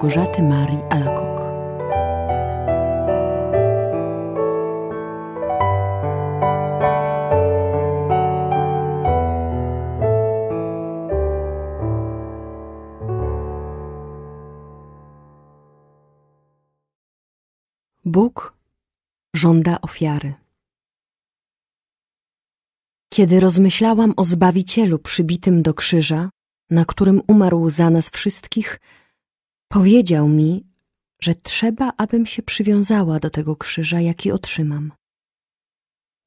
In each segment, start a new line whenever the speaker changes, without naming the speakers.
Małgorzaty Marii Alakok. Bóg żąda ofiary. Kiedy rozmyślałam o Zbawicielu przybitym do krzyża, na którym umarł za nas wszystkich, powiedział mi, że trzeba, abym się przywiązała do tego krzyża, jaki otrzymam.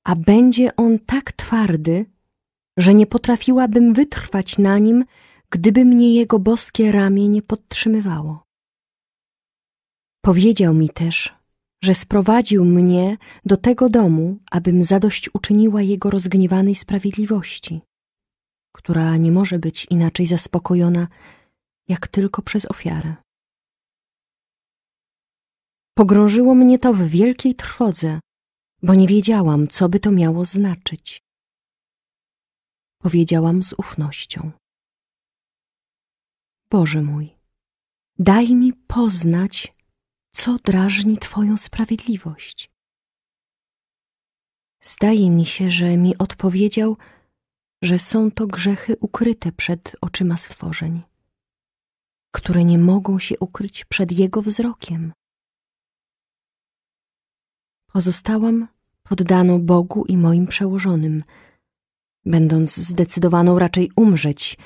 A będzie on tak twardy, że nie potrafiłabym wytrwać na nim, gdyby mnie jego boskie ramię nie podtrzymywało. Powiedział mi też, że sprowadził mnie do tego domu, abym zadość uczyniła jego rozgniewanej sprawiedliwości, która nie może być inaczej zaspokojona, jak tylko przez ofiarę. Pogrążyło mnie to w wielkiej trwodze, bo nie wiedziałam, co by to miało znaczyć. Powiedziałam z ufnością. Boże mój, daj mi poznać, co drażni Twoją sprawiedliwość. Zdaje mi się, że mi odpowiedział, że są to grzechy ukryte przed oczyma stworzeń, które nie mogą się ukryć przed Jego wzrokiem. Pozostałam poddaną Bogu i moim przełożonym, będąc zdecydowaną raczej umrzeć,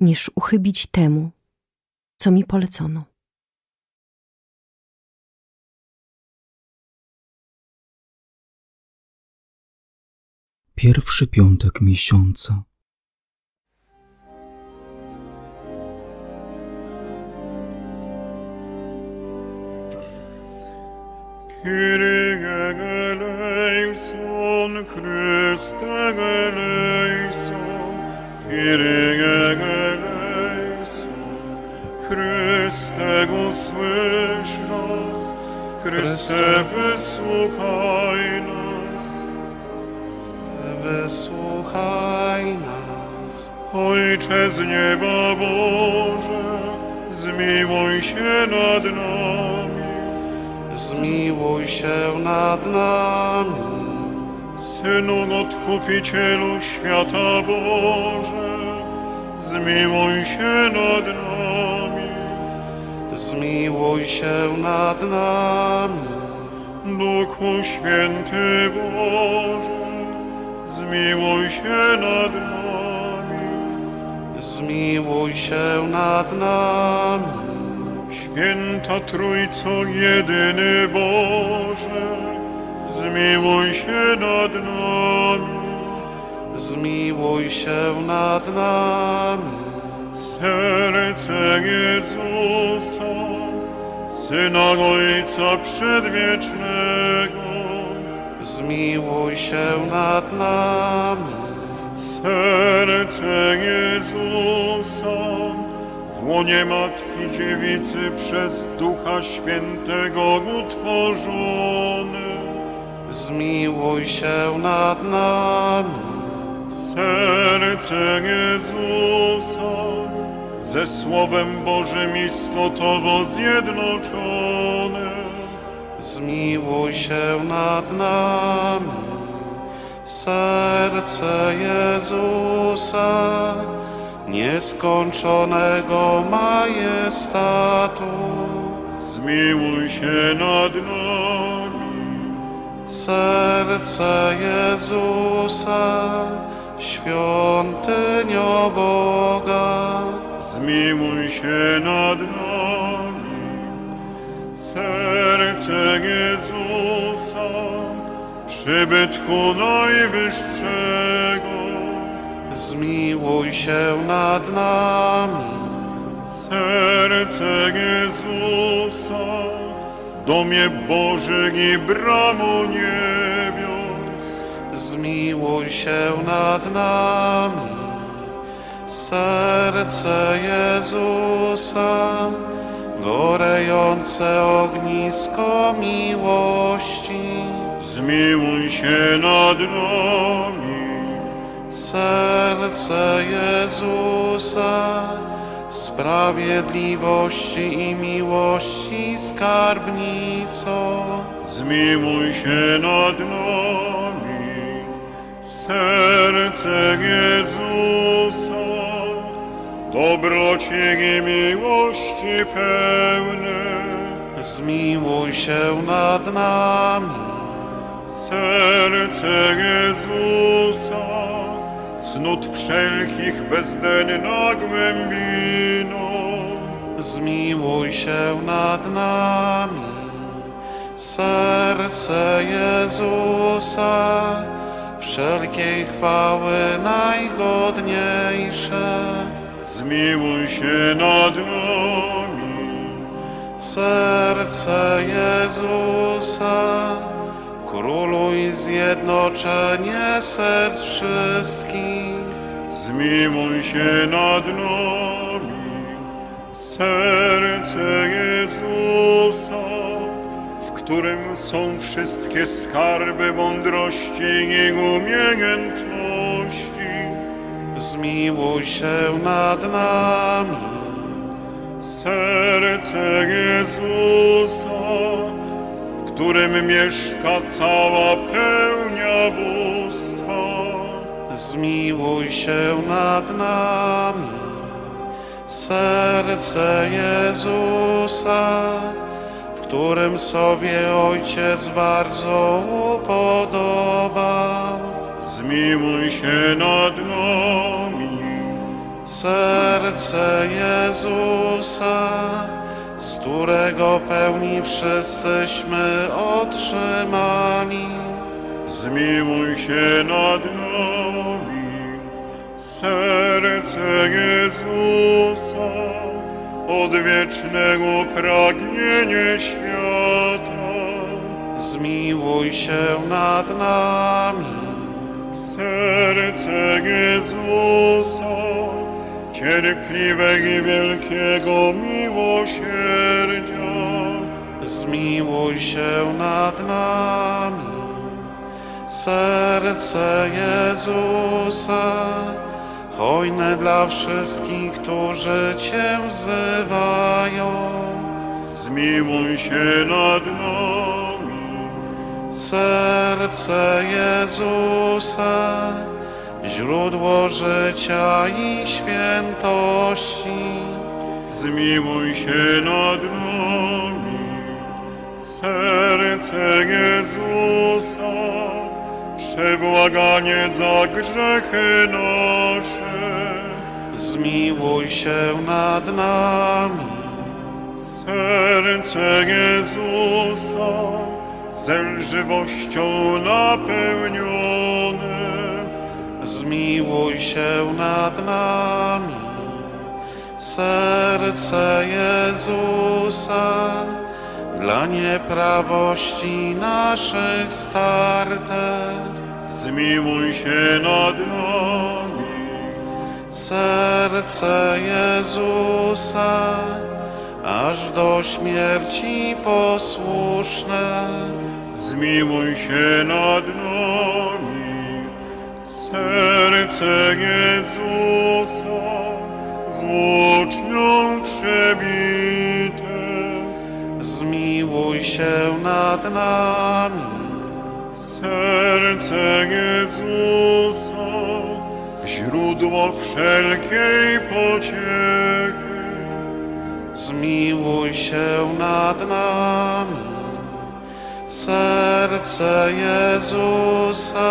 niż uchybić temu, co mi polecono.
Pierwszy piątek miesiąca.
Kyrie Chryste wysłuchaj nas.
Wysłuchaj nas.
Ojcze z nieba Boże, zmiłuj się nad nami.
Zmiłuj się nad nami.
Synu Odkupicielu świata Boże, zmiłuj się nad nami.
Zmiłuj się nad nami.
Duchu Święty Boże, zmiłuj się nad nami.
Zmiłuj się nad nami.
Święta Trójco jedyny Boże, zmiłuj się nad nami.
Zmiłuj się nad nami.
Serce Jezusa, Syna Ojca Przedwiecznego,
Zmiłuj się nad nami.
Serce Jezusa, w łonie Matki Dziewicy przez Ducha Świętego utworzone.
Zmiłuj się nad nami.
Serce Jezusa, ze Słowem Bożym istotowo zjednoczone.
Zmiłuj się nad nami. Serce Jezusa, nieskończonego majestatu.
Zmiłuj się nad nami.
Serce Jezusa, świątynio Boga.
Zmiłuj się nad nami. Serce Jezusa, przybytku Najwyższego.
Zmiłuj się nad nami.
Serce Jezusa, domie Bożych i bramo niebios.
Zmiłuj się nad nami. Serce Jezusa, gorejące ognisko miłości.
Zmiłuj się nad nami.
Serce Jezusa, sprawiedliwości i miłości skarbnico.
Zmiłuj się nad nami, serce Jezusa, dobroci i miłości pełne.
Zmiłuj się nad nami,
Serce Jezusa, cnót wszelkich bezdenna głębino.
zmiłuj się nad nami. Serce Jezusa, wszelkiej chwały najgodniejsze.
Zmiłuj się nad nami,
Serce Jezusa, króluj zjednoczenie serc wszystkich.
zmiłuj się nad nami. Serce Jezusa, w którym są wszystkie skarby mądrości i umiejętności.
Zmiłuj się nad nami.
Serce Jezusa, którym mieszka cała pełnia bóstwa.
Zmiłuj się nad nami. Serce Jezusa, w którym sobie Ojciec bardzo upodobał.
Zmiłuj się nad nami,
Serce Jezusa, z którego pełni wszyscyśmy otrzymani.
zmiłuj się nad nami. Serce Jezusa, odwiecznego pragnienie świata.
Zmiłuj się nad nami.
Serce Jezusa, cierpliwego i wielkiego miłosierdzia.
Zmiłuj się nad nami. Serce Jezusa, hojne dla wszystkich, którzy Cię wzywają.
Zmiłuj się nad nami,
Serce Jezusa, źródło życia i świętości.
zmiłuj się nad nami. Serce Jezusa, przebłaganie za grzechy nasze.
Zmiłuj się nad nami.
Serce Jezusa, zelżywością napełnione.
Zmiłuj się nad nami. Serce Jezusa, dla nieprawości naszych starte.
Zmiłuj się nad nami,
Serce Jezusa, aż do śmierci posłuszne.
zmiłuj się nad nami. Serce Jezusa, włócznią przebite.
Zmiłuj się nad nami.
Serce Jezusa, źródło wszelkiej pociechy.
Zmiłuj się nad nami. Serce Jezusa,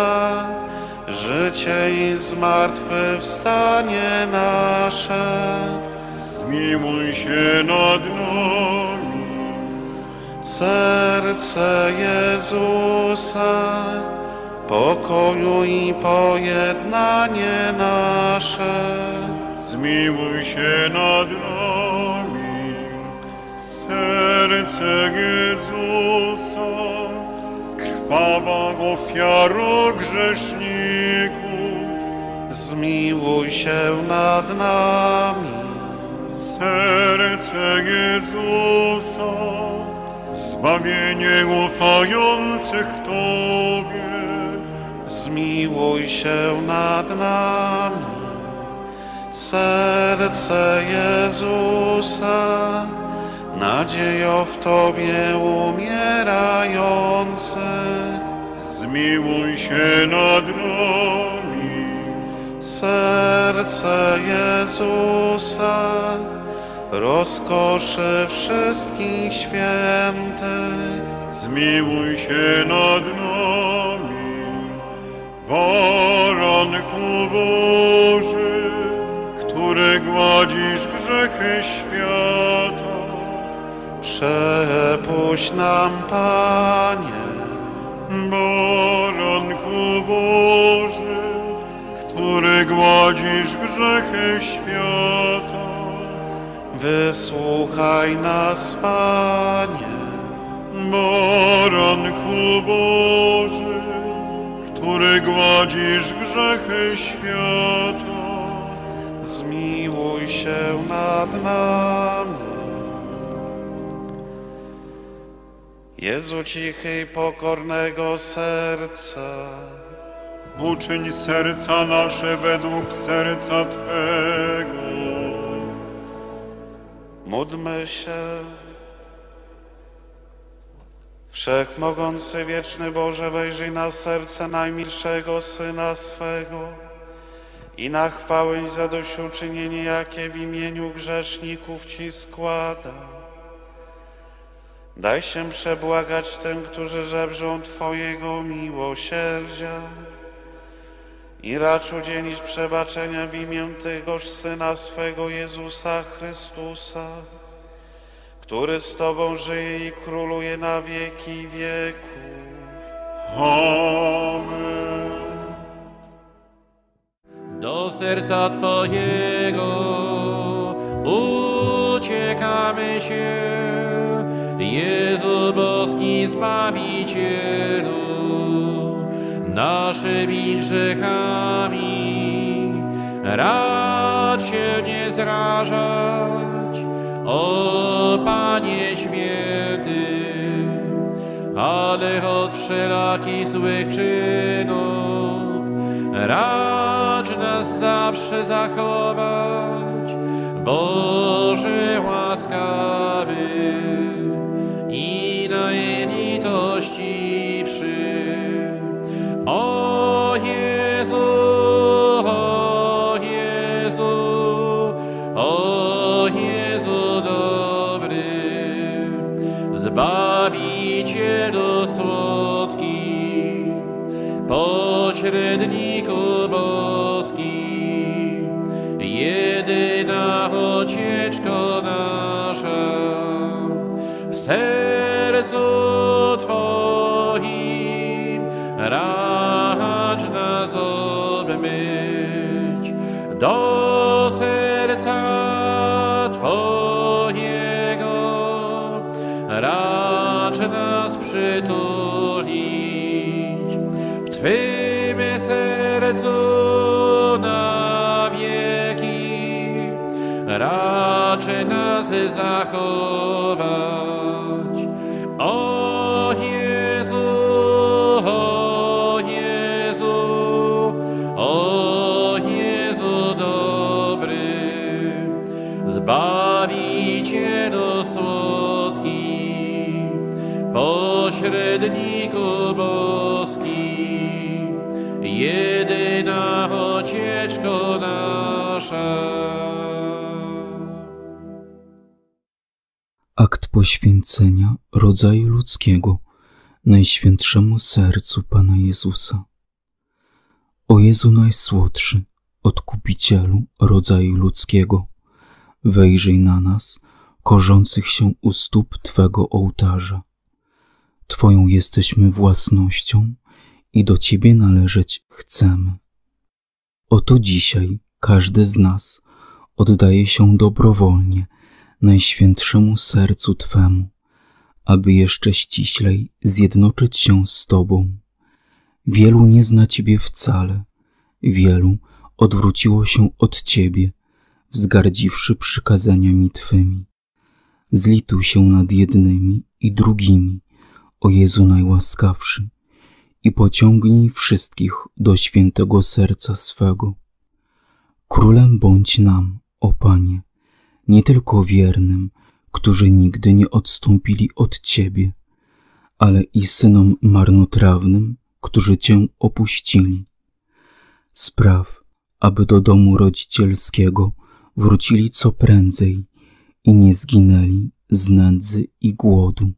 życie i zmartwychwstanie nasze.
Zmiłuj się nad nami,
Serce Jezusa, pokoju i pojednanie nasze.
zmiłuj się nad nami. Serce Jezusa, krwawa ofiaro grzeszników.
Zmiłuj się nad nami.
Serce Jezusa, zbawienie ufających Tobie.
Zmiłuj się nad nami. Serce Jezusa, nadziejo w Tobie umierający.
Zmiłuj się nad nami.
Serce Jezusa, rozkoszy wszystkich świętych.
Zmiłuj się nad nami. Baranku Boży, który gładzisz grzechy świata.
Przepuść nam, Panie,
Baranku Boży, który gładzisz grzechy świata.
wysłuchaj nas, Panie.
Baranku Boży, który gładzisz grzechy świata.
Zmiłuj się nad nami. Jezu cichy i pokornego serca,
Uczyń serca nasze według serca Twego.
módlmy się. Wszechmogący, wieczny Boże, wejrzyj na serce najmilszego Syna swego i na chwałę i zadośćuczynienie, jakie w imieniu grzeszników Ci składa. Daj się przebłagać tym, którzy żebrzą Twojego miłosierdzia i racz udzielić przebaczenia w imię Tegoż Syna swego Jezusa Chrystusa, który z Tobą żyje i króluje na wieki wieków.
Amen.
Do serca Twojego uciekamy się, Jezu boski Zbawicielu, naszymi grzechami. Racz się nie zrażać, o Panie święty, ale od wszelakich złych czynów racz nas zawsze zachować, Boże łaskawy pośredniku boski, jedyna ocieczko nasza, w sercu Twoim racz nas obmyć, do serca Twojego racz nas przytulić, sercu
poświęcenia rodzaju ludzkiego Najświętszemu Sercu Pana Jezusa. O Jezu Najsłodszy, Odkupicielu rodzaju ludzkiego, wejrzyj na nas, korzących się u stóp Twego ołtarza. Twoją jesteśmy własnością i do Ciebie należeć chcemy. Oto dzisiaj każdy z nas oddaje się dobrowolnie Najświętszemu Sercu Twemu, aby jeszcze ściślej zjednoczyć się z Tobą. Wielu nie zna Ciebie wcale, wielu odwróciło się od Ciebie, wzgardziwszy przykazaniami Twymi. Zlituj się nad jednymi i drugimi, o Jezu najłaskawszy, i pociągnij wszystkich do świętego serca swego. Królem bądź nam, o Panie, nie tylko wiernym, którzy nigdy nie odstąpili od Ciebie, ale i synom marnotrawnym, którzy Cię opuścili. Spraw, aby do domu rodzicielskiego wrócili co prędzej i nie zginęli z nędzy i głodu.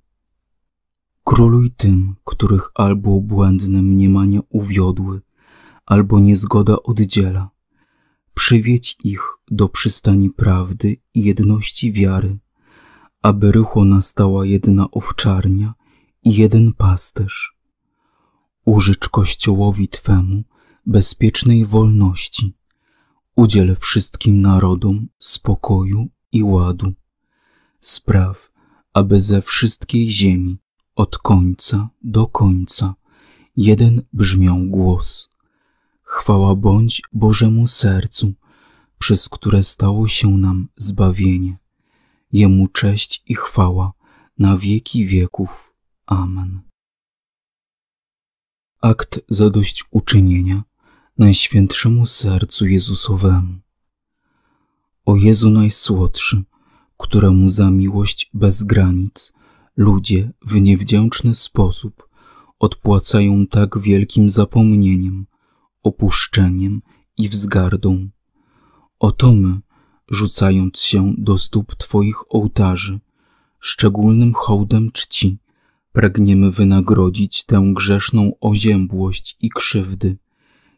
Króluj tym, których albo błędne mniemania uwiodły, albo niezgoda oddziela. Przywiedź ich do przystani prawdy i jedności wiary, aby rychło nastała jedna owczarnia i jeden pasterz. Użycz Kościołowi Twemu bezpiecznej wolności. Udziel wszystkim narodom spokoju i ładu. Spraw, aby ze wszystkiej ziemi, od końca do końca, jeden brzmiał głos. Chwała bądź Bożemu sercu, przez które stało się nam zbawienie. Jemu cześć i chwała na wieki wieków. Amen. Akt zadośćuczynienia Najświętszemu Sercu Jezusowemu. O Jezu Najsłodszy, któremu za miłość bez granic ludzie w niewdzięczny sposób odpłacają tak wielkim zapomnieniem, opuszczeniem i wzgardą. Oto my, rzucając się do stóp Twoich ołtarzy, szczególnym hołdem czci, pragniemy wynagrodzić tę grzeszną oziębłość i krzywdy,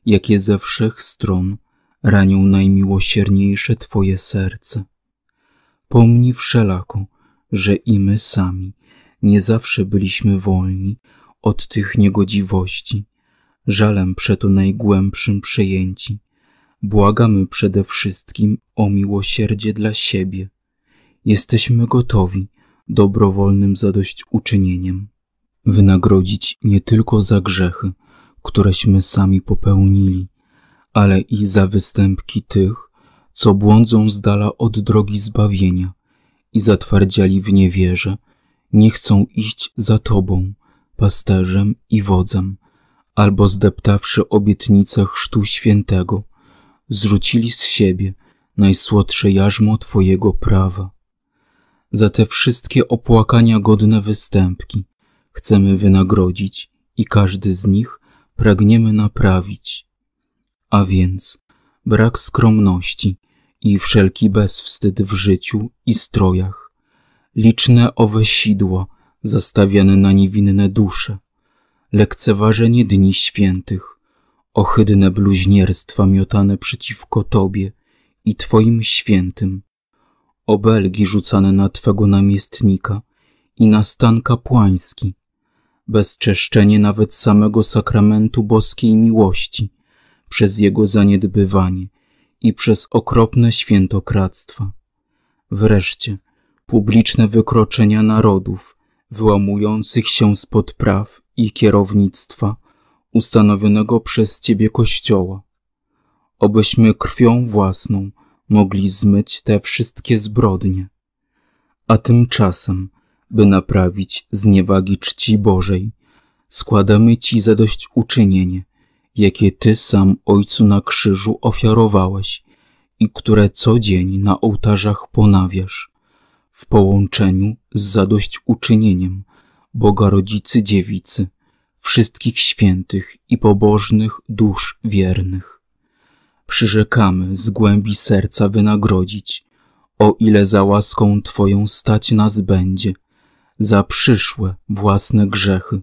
jakie ze wszech stron ranią najmiłosierniejsze Twoje serce. Pomnij wszelako, że i my sami nie zawsze byliśmy wolni od tych niegodziwości, żalem przeto najgłębszym przejęci. Błagamy przede wszystkim o miłosierdzie dla siebie. Jesteśmy gotowi dobrowolnym zadośćuczynieniem wynagrodzić nie tylko za grzechy, któreśmy sami popełnili, ale i za występki tych, co błądzą z dala od drogi zbawienia i zatwardziali w niewierze, nie chcą iść za Tobą, pasterzem i wodzem, albo zdeptawszy obietnicę chrztu świętego, zrzucili z siebie najsłodsze jarzmo Twojego prawa. Za te wszystkie opłakania godne występki chcemy wynagrodzić i każdy z nich pragniemy naprawić. A więc brak skromności i wszelki bezwstyd w życiu i strojach, liczne owe sidła zastawiane na niewinne dusze, lekceważenie dni świętych, ohydne bluźnierstwa miotane przeciwko Tobie i Twoim świętym, obelgi rzucane na Twego namiestnika i na stan kapłański, bezczeszczenie nawet samego sakramentu boskiej miłości przez jego zaniedbywanie i przez okropne świętokradztwa. Wreszcie publiczne wykroczenia narodów, wyłamujących się spod praw i kierownictwa ustanowionego przez Ciebie Kościoła, obyśmy krwią własną mogli zmyć te wszystkie zbrodnie. A tymczasem by naprawić zniewagi czci Bożej, składamy Ci zadośćuczynienie, jakie Ty sam Ojcu na krzyżu ofiarowałeś i które co dzień na ołtarzach ponawiasz, w połączeniu z zadośćuczynieniem Boga Rodzicy Dziewicy, wszystkich świętych i pobożnych dusz wiernych. Przyrzekamy z głębi serca wynagrodzić, o ile za łaską Twoją stać nas będzie – za przyszłe własne grzechy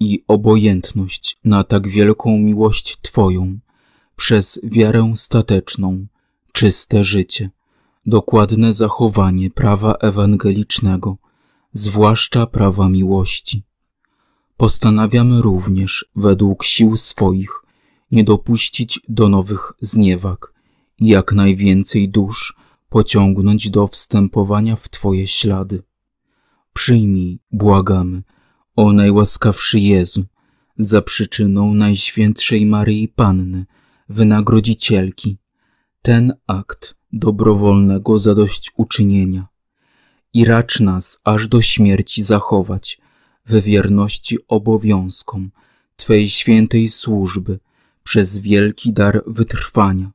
i obojętność na tak wielką miłość Twoją, przez wiarę stateczną, czyste życie, dokładne zachowanie prawa ewangelicznego, zwłaszcza prawa miłości. Postanawiamy również według sił swoich nie dopuścić do nowych zniewag i jak najwięcej dusz pociągnąć do wstępowania w Twoje ślady Przyjmij, błagamy, o najłaskawszy Jezu, za przyczyną Najświętszej Maryi Panny, wynagrodzicielki, ten akt dobrowolnego zadośćuczynienia i racz nas aż do śmierci zachować we wierności obowiązkom Twej świętej służby przez wielki dar wytrwania,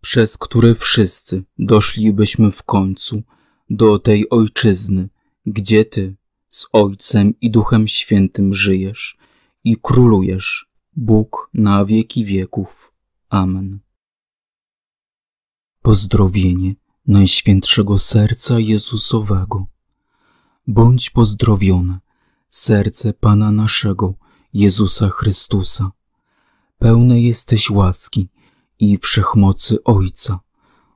przez które wszyscy doszlibyśmy w końcu do tej ojczyzny, gdzie Ty z Ojcem i Duchem Świętym żyjesz i królujesz, Bóg na wieki wieków. Amen. Pozdrowienie Najświętszego Serca Jezusowego. Bądź pozdrowione, serce Pana naszego, Jezusa Chrystusa. Pełne jesteś łaski i wszechmocy Ojca,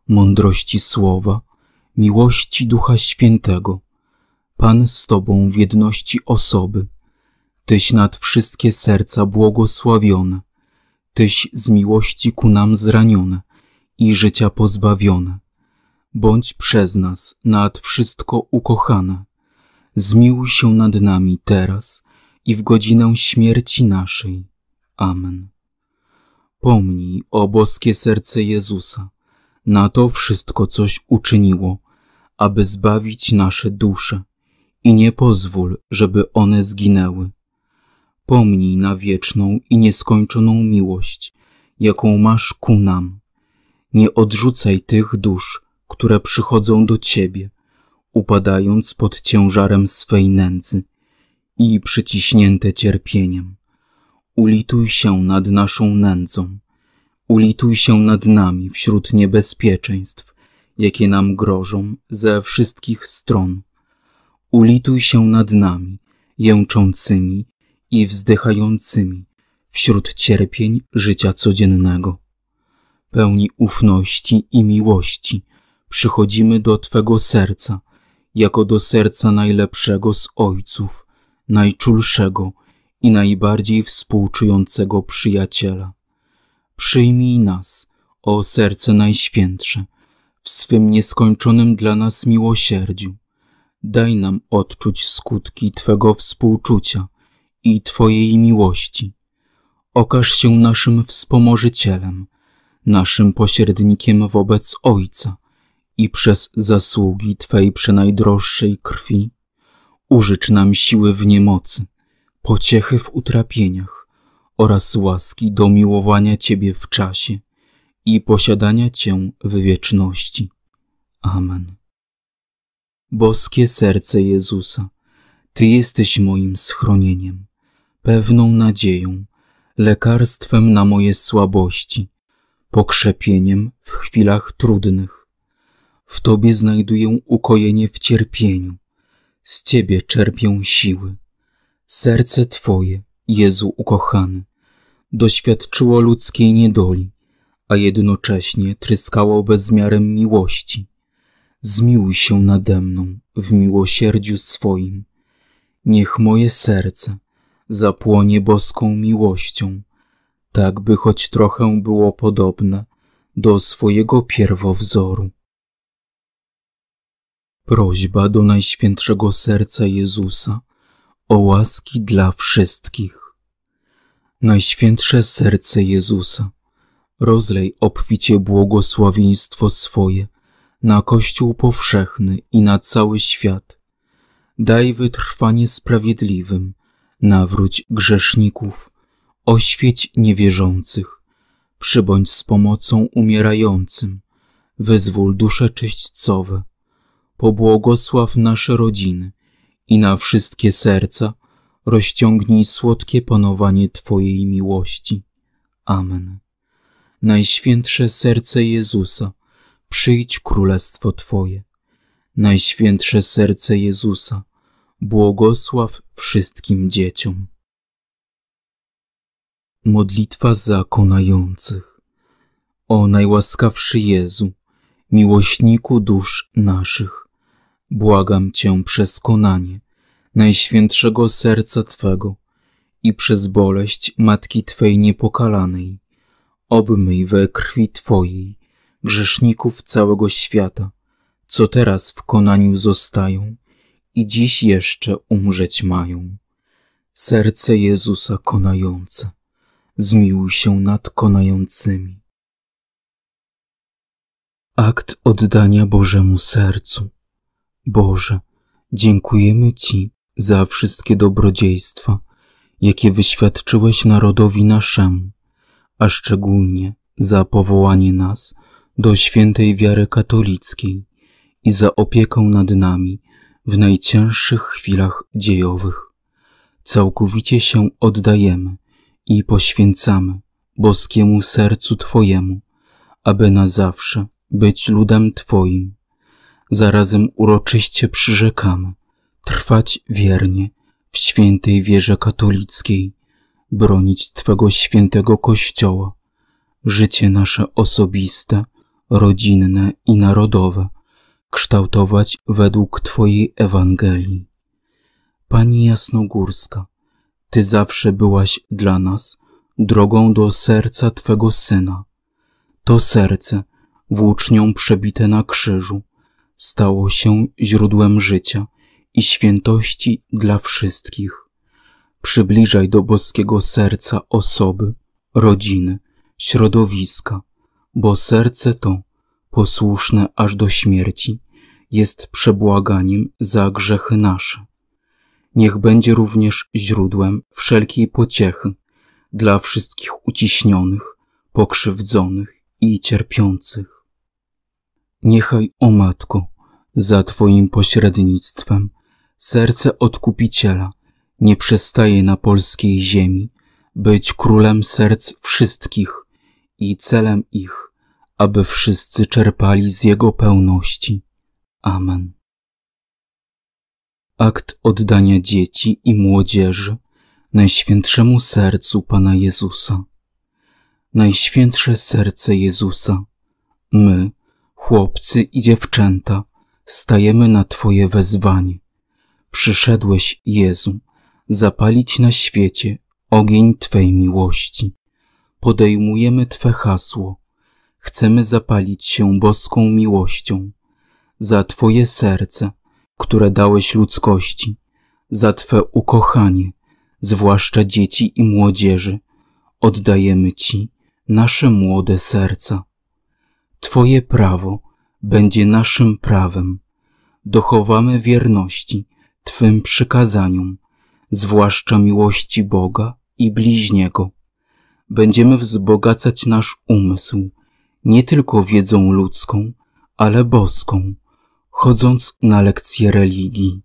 mądrości Słowa, miłości Ducha Świętego. Pan z Tobą w jedności osoby. Tyś nad wszystkie serca błogosławione. Tyś z miłości ku nam zranione i życia pozbawione. Bądź przez nas nad wszystko ukochane. Zmiłuj się nad nami teraz i w godzinę śmierci naszej. Amen. Pomnij, o boskie serce Jezusa, na to wszystko coś uczyniło, aby zbawić nasze dusze i nie pozwól, żeby one zginęły. Pomnij na wieczną i nieskończoną miłość, jaką masz ku nam. Nie odrzucaj tych dusz, które przychodzą do Ciebie, upadając pod ciężarem swej nędzy i przyciśnięte cierpieniem. Ulituj się nad naszą nędzą, ulituj się nad nami wśród niebezpieczeństw, jakie nam grożą ze wszystkich stron. Ulituj się nad nami, jęczącymi i wzdychającymi wśród cierpień życia codziennego. Pełni ufności i miłości przychodzimy do Twego serca, jako do serca najlepszego z ojców, najczulszego i najbardziej współczującego przyjaciela. Przyjmij nas, o serce najświętsze, w swym nieskończonym dla nas miłosierdziu. Daj nam odczuć skutki Twego współczucia i Twojej miłości. Okaż się naszym wspomożycielem, naszym pośrednikiem wobec Ojca i przez zasługi Twej przenajdroższej krwi użycz nam siły w niemocy, pociechy w utrapieniach oraz łaski do miłowania Ciebie w czasie i posiadania Cię w wieczności. Amen. Boskie serce Jezusa, Ty jesteś moim schronieniem, pewną nadzieją, lekarstwem na moje słabości, pokrzepieniem w chwilach trudnych. W Tobie znajduję ukojenie w cierpieniu, z Ciebie czerpię siły. Serce Twoje, Jezu ukochany, doświadczyło ludzkiej niedoli, a jednocześnie tryskało bezmiarem miłości. Zmiłuj się nade mną w miłosierdziu swoim. Niech moje serce zapłonie boską miłością, tak by choć trochę było podobne do swojego pierwowzoru. Prośba do Najświętszego Serca Jezusa o łaski dla wszystkich. Najświętsze Serce Jezusa, rozlej obficie błogosławieństwo swoje na Kościół powszechny i na cały świat. Daj wytrwanie sprawiedliwym, nawróć grzeszników, oświeć niewierzących, przybądź z pomocą umierającym, wyzwól dusze czyśćcowe, pobłogosław nasze rodziny i na wszystkie serca rozciągnij słodkie panowanie Twojej miłości. Amen. Najświętsze serce Jezusa, przyjdź królestwo Twoje. Najświętsze serce Jezusa, błogosław wszystkim dzieciom. Modlitwa zakonających. O najłaskawszy Jezu, miłośniku dusz naszych, błagam Cię przez konanie Najświętszego Serca Twego i przez boleść Matki Twej niepokalanej, obmyj we krwi Twojej grzeszników całego świata, co teraz w konaniu zostają i dziś jeszcze umrzeć mają. Serce Jezusa konające, zmiłuj się nad konającymi. Akt oddania Bożemu Sercu. Boże, dziękujemy Ci za wszystkie dobrodziejstwa, jakie wyświadczyłeś narodowi naszemu, a szczególnie za powołanie nas do świętej wiary katolickiej i za opiekę nad nami w najcięższych chwilach dziejowych. Całkowicie się oddajemy i poświęcamy boskiemu sercu Twojemu, aby na zawsze być ludem Twoim. Zarazem uroczyście przyrzekamy trwać wiernie w świętej wierze katolickiej, bronić Twego świętego Kościoła, życie nasze osobiste, rodzinne i narodowe, kształtować według Twojej Ewangelii. Pani Jasnogórska, Ty zawsze byłaś dla nas drogą do serca Twego Syna. To serce, włócznią przebite na krzyżu, stało się źródłem życia i świętości dla wszystkich. Przybliżaj do boskiego serca osoby, rodziny, środowiska, bo serce to, posłuszne aż do śmierci, jest przebłaganiem za grzechy nasze. Niech będzie również źródłem wszelkiej pociechy dla wszystkich uciśnionych, pokrzywdzonych i cierpiących. Niechaj, o Matko, za Twoim pośrednictwem serce Odkupiciela nie przestaje na polskiej ziemi być królem serc wszystkich i celem ich, aby wszyscy czerpali z Jego pełności. Amen. Akt oddania dzieci i młodzieży Najświętszemu Sercu Pana Jezusa. Najświętsze Serce Jezusa, my, chłopcy i dziewczęta, stajemy na Twoje wezwanie. Przyszedłeś, Jezu, zapalić na świecie ogień Twej miłości. Podejmujemy Twe hasło. Chcemy zapalić się boską miłością za Twoje serce, które dałeś ludzkości, za Twe ukochanie, zwłaszcza dzieci i młodzieży, oddajemy Ci nasze młode serca. Twoje prawo będzie naszym prawem. Dochowamy wierności Twym przykazaniom, zwłaszcza miłości Boga i bliźniego. Będziemy wzbogacać nasz umysł nie tylko wiedzą ludzką, ale boską, chodząc na lekcje religii.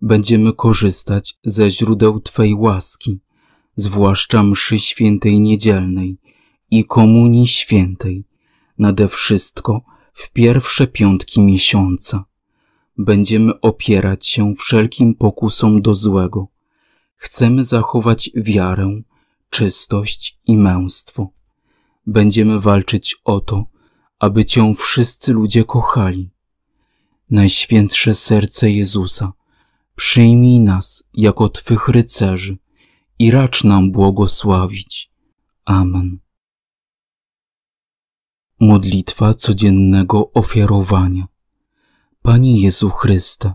Będziemy korzystać ze źródeł Twej łaski, zwłaszcza mszy świętej niedzielnej i komunii świętej, nade wszystko w pierwsze piątki miesiąca. Będziemy opierać się wszelkim pokusom do złego. Chcemy zachować wiarę, czystość i męstwo. Będziemy walczyć o to, aby Cię wszyscy ludzie kochali. Najświętsze serce Jezusa, przyjmij nas jako Twych rycerzy i racz nam błogosławić. Amen. Modlitwa codziennego ofiarowania. Pani Jezu Chryste,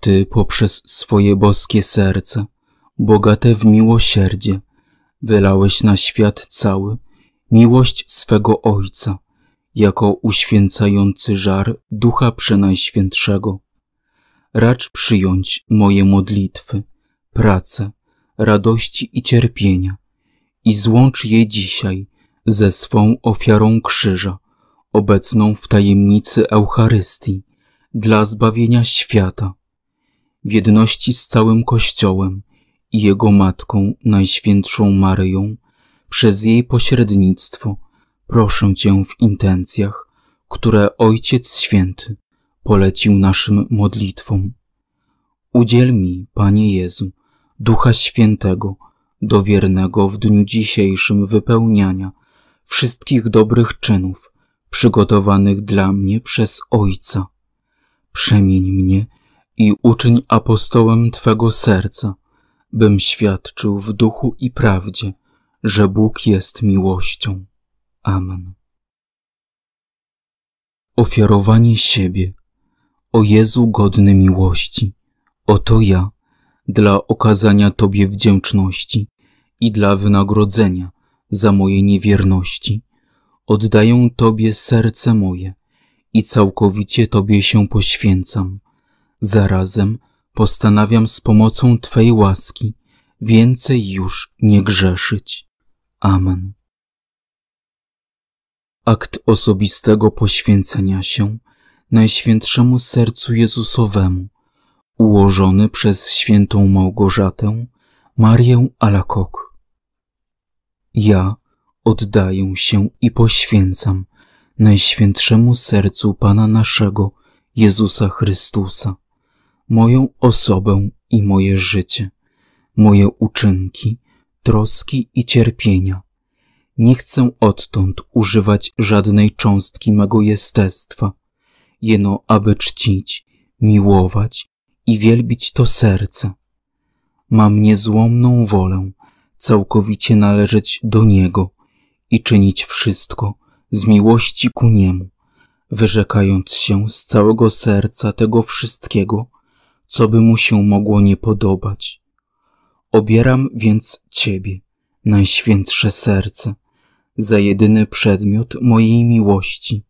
Ty poprzez swoje boskie serce, bogate w miłosierdzie, wylałeś na świat cały miłość swego Ojca, jako uświęcający żar Ducha Przenajświętszego. Racz przyjąć moje modlitwy, prace, radości i cierpienia i złącz je dzisiaj ze swą ofiarą krzyża, obecną w tajemnicy Eucharystii, dla zbawienia świata, w jedności z całym Kościołem i Jego Matką Najświętszą Maryją, przez jej pośrednictwo proszę Cię w intencjach, które Ojciec Święty polecił naszym modlitwom. Udziel mi, Panie Jezu, Ducha Świętego, dowiernego w dniu dzisiejszym wypełniania wszystkich dobrych czynów przygotowanych dla mnie przez Ojca. Przemień mnie i uczyń apostołem Twego serca, bym świadczył w duchu i prawdzie, że Bóg jest miłością. Amen. Ofiarowanie siebie, o Jezu godny miłości, oto ja, dla okazania Tobie wdzięczności i dla wynagrodzenia za moje niewierności, oddaję Tobie serce moje i całkowicie Tobie się poświęcam. Zarazem postanawiam z pomocą Twej łaski więcej już nie grzeszyć. Amen. Akt osobistego poświęcenia się Najświętszemu Sercu Jezusowemu, ułożony przez świętą Małgorzatę, Marię Alakok. Ja oddaję się i poświęcam Najświętszemu Sercu Pana naszego, Jezusa Chrystusa, moją osobę i moje życie, moje uczynki, troski i cierpienia. Nie chcę odtąd używać żadnej cząstki mego jestestwa, jeno aby czcić, miłować i wielbić to serce. Mam niezłomną wolę całkowicie należeć do Niego i czynić wszystko z miłości ku Niemu, wyrzekając się z całego serca tego wszystkiego, co by Mu się mogło nie podobać. Obieram więc Ciebie, Najświętsze Serce, za jedyny przedmiot mojej miłości,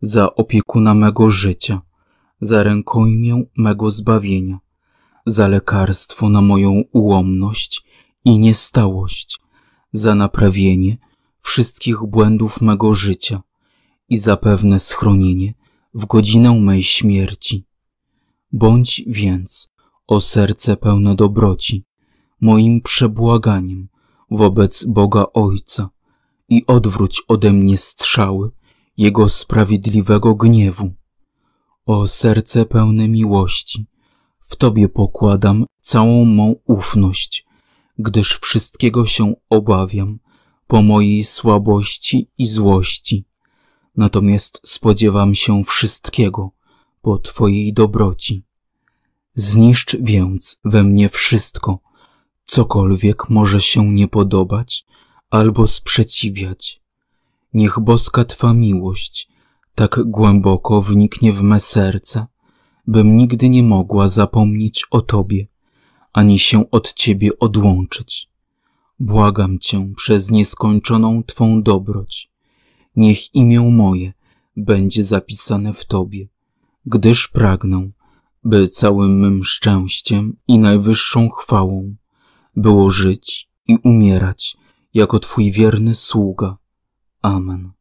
za opiekuna mego życia, za rękojmię mego zbawienia, za lekarstwo na moją ułomność i niestałość, za naprawienie wszystkich błędów mego życia i za pewne schronienie w godzinę mej śmierci. Bądź więc, o serce pełne dobroci, moim przebłaganiem wobec Boga Ojca i odwróć ode mnie strzały Jego sprawiedliwego gniewu. O serce pełne miłości, w Tobie pokładam całą mą ufność, gdyż wszystkiego się obawiam po mojej słabości i złości. Natomiast spodziewam się wszystkiego po Twojej dobroci. Zniszcz więc we mnie wszystko, cokolwiek może się nie podobać albo sprzeciwiać. Niech boska Twa miłość tak głęboko wniknie w me serce, bym nigdy nie mogła zapomnieć o Tobie, ani się od Ciebie odłączyć. Błagam Cię przez nieskończoną Twą dobroć. Niech imię moje będzie zapisane w Tobie, gdyż pragnę, by całym mym szczęściem i najwyższą chwałą było żyć i umierać jako Twój wierny sługa. Amen.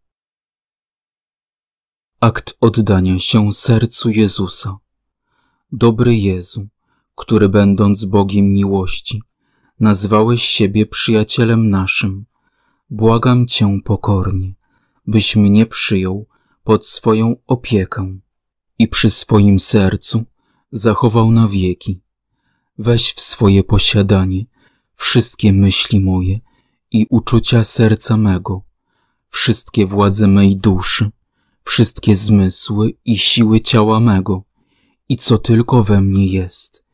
Akt oddania się sercu Jezusa. Dobry Jezu, który będąc Bogiem miłości, nazwałeś siebie przyjacielem naszym, błagam Cię pokornie, byś mnie przyjął pod swoją opiekę i przy swoim sercu zachował na wieki. Weź w swoje posiadanie wszystkie myśli moje i uczucia serca mego, wszystkie władze mej duszy, wszystkie zmysły i siły ciała mego i co tylko we mnie jest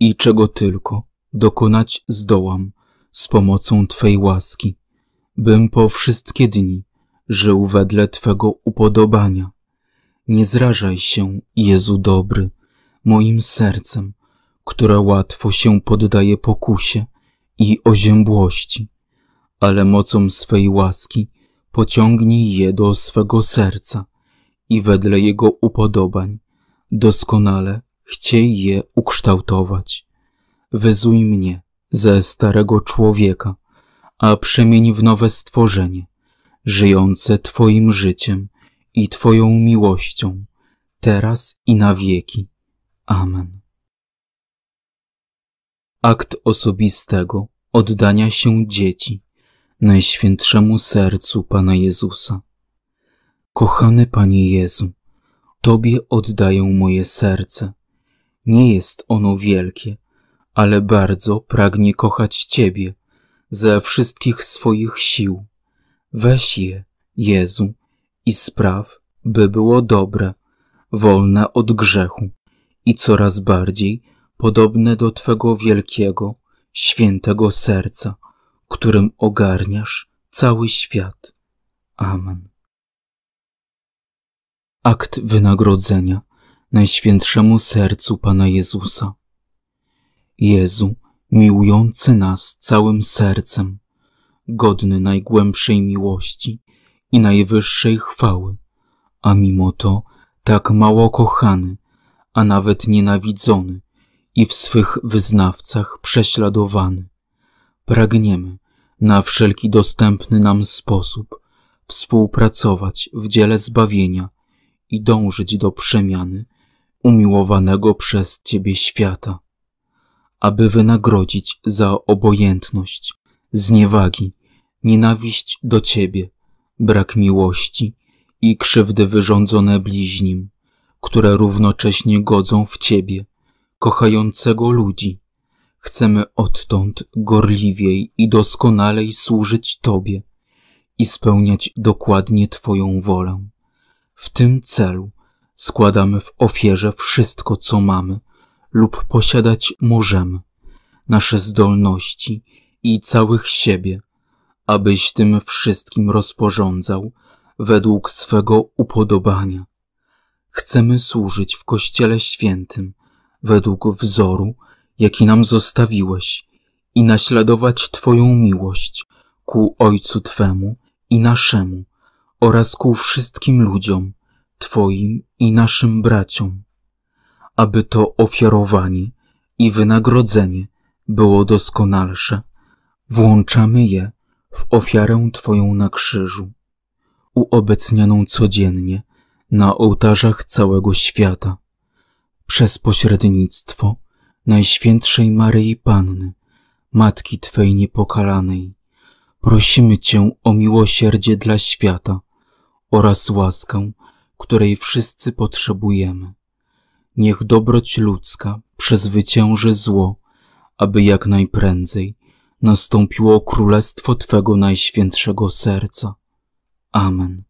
i czego tylko dokonać zdołam z pomocą Twej łaski, bym po wszystkie dni żył wedle Twego upodobania. Nie zrażaj się, Jezu dobry, moim sercem, które łatwo się poddaje pokusie i oziębłości, ale mocą swej łaski pociągnij je do swego serca i wedle jego upodobań doskonale chciej je ukształtować. Wyzuj mnie ze starego człowieka, a przemień w nowe stworzenie, żyjące Twoim życiem i Twoją miłością, teraz i na wieki. Amen. Akt osobistego oddania się dzieci Najświętszemu Sercu Pana Jezusa. Kochany Panie Jezu, Tobie oddaję moje serce. Nie jest ono wielkie, ale bardzo pragnie kochać Ciebie ze wszystkich swoich sił. Weź je, Jezu, i spraw, by było dobre, wolne od grzechu i coraz bardziej podobne do Twego wielkiego, świętego serca, którym ogarniasz cały świat. Amen. Akt wynagrodzenia Najświętszemu Sercu Pana Jezusa. Jezu, miłujący nas całym sercem, godny najgłębszej miłości i najwyższej chwały, a mimo to tak mało kochany, a nawet nienawidzony i w swych wyznawcach prześladowany. Pragniemy na wszelki dostępny nam sposób współpracować w dziele zbawienia i dążyć do przemiany umiłowanego przez Ciebie świata, aby wynagrodzić za obojętność, zniewagi, nienawiść do Ciebie, brak miłości i krzywdy wyrządzone bliźnim, które równocześnie godzą w Ciebie, kochającego ludzi. Chcemy odtąd gorliwiej i doskonalej służyć Tobie i spełniać dokładnie Twoją wolę. W tym celu składamy w ofierze wszystko, co mamy lub posiadać możemy, nasze zdolności i całych siebie, abyś tym wszystkim rozporządzał według swego upodobania. Chcemy służyć w Kościele Świętym według wzoru, jaki nam zostawiłeś i naśladować Twoją miłość ku Ojcu Twemu i naszemu oraz ku wszystkim ludziom, Twoim i naszym braciom, aby to ofiarowanie i wynagrodzenie było doskonalsze, włączamy je w ofiarę Twoją na krzyżu, uobecnianą codziennie na ołtarzach całego świata, przez pośrednictwo Najświętszej Maryi Panny, Matki Twej niepokalanej. Prosimy Cię o miłosierdzie dla świata oraz łaskę, której wszyscy potrzebujemy. Niech dobroć ludzka przezwycięży zło, aby jak najprędzej nastąpiło królestwo Twego najświętszego serca. Amen.